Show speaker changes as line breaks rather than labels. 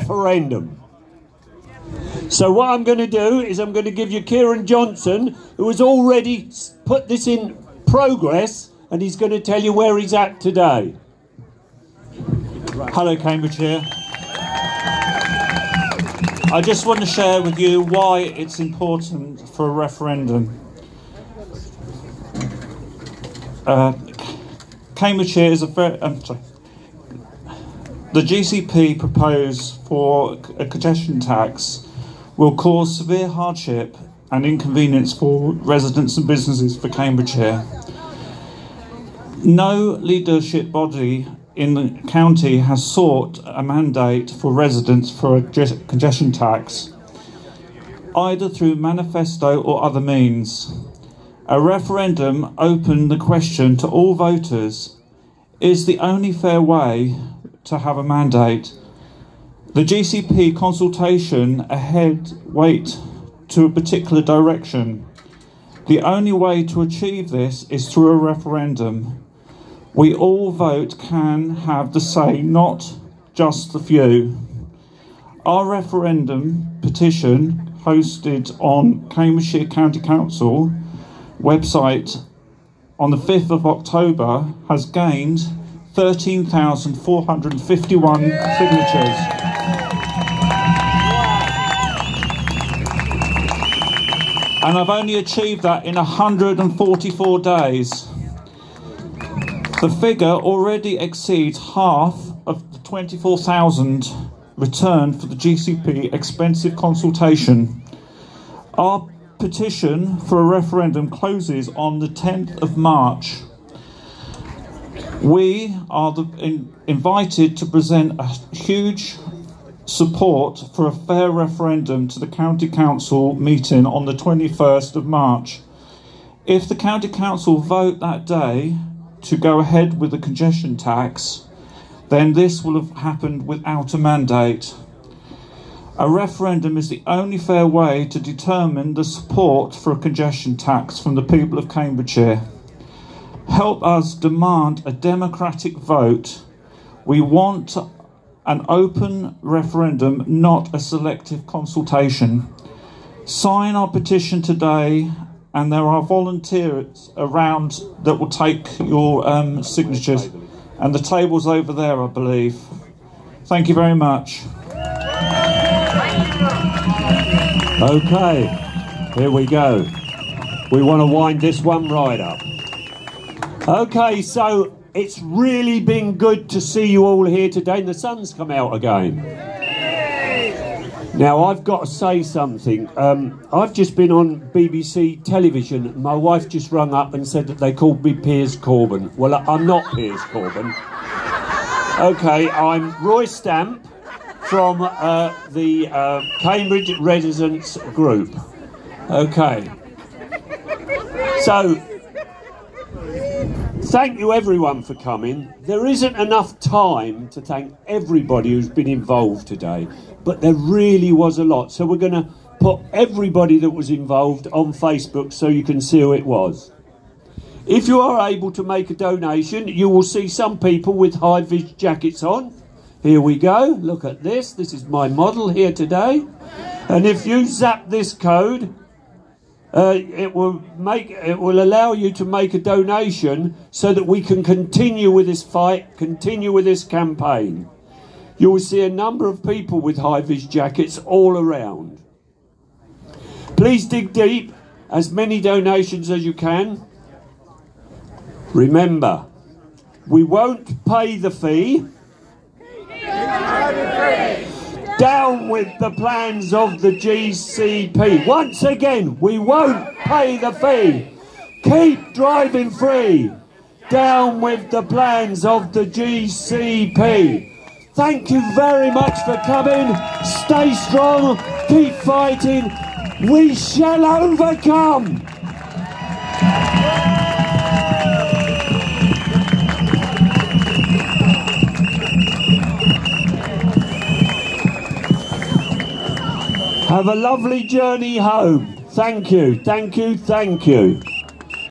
referendum. So what I'm going to do is I'm going to give you Keiron Johnson, who has already put this in progress, and he's going to tell you where he's at today.
Hello, Cambridgeshire. I just want to share with you why it's important for a referendum. Uh, Cambridgeshire is a very. Um, sorry. The GCP propose for a congestion tax will cause severe hardship and inconvenience for residents and businesses for Cambridgeshire. No leadership body in the county has sought a mandate for residents for a congestion tax, either through manifesto or other means. A referendum opened the question to all voters is the only fair way to have a mandate. The GCP consultation ahead wait to a particular direction. The only way to achieve this is through a referendum. We all vote can have the say, not just the few. Our referendum petition, hosted on Cambridgeshire County Council website on the 5th of October, has gained 13,451 signatures. And I've only achieved that in 144 days. The figure already exceeds half of the 24,000 returned for the GCP expensive consultation. Our petition for a referendum closes on the 10th of March. We are the, in, invited to present a huge support for a fair referendum to the County Council meeting on the 21st of March. If the County Council vote that day, to go ahead with the congestion tax, then this will have happened without a mandate. A referendum is the only fair way to determine the support for a congestion tax from the people of Cambridgeshire. Help us demand a democratic vote. We want an open referendum, not a selective consultation. Sign our petition today and there are volunteers around that will take your um, signatures. And the table's over there, I believe. Thank you very much.
Okay, here we go. We want to wind this one right up. Okay, so it's really been good to see you all here today. And the sun's come out again. Now, I've got to say something. Um, I've just been on BBC television. My wife just rung up and said that they called me Piers Corbyn. Well, I'm not Piers Corbyn. Okay, I'm Roy Stamp from uh, the uh, Cambridge Residents Group. Okay. So, thank you everyone for coming. There isn't enough time to thank everybody who's been involved today but there really was a lot. So we're going to put everybody that was involved on Facebook so you can see who it was. If you are able to make a donation, you will see some people with high vis jackets on. Here we go. Look at this. This is my model here today. And if you zap this code, uh, it will make it will allow you to make a donation so that we can continue with this fight, continue with this campaign you will see a number of people with high vis jackets all around. Please dig deep, as many donations as you can. Remember, we won't pay the fee. Down with the plans of the GCP. Once again, we won't pay the fee. Keep driving free. Down with the plans of the GCP. Thank you very much for coming. Stay strong, keep fighting. We shall overcome. Have a lovely journey home. Thank you, thank you, thank you.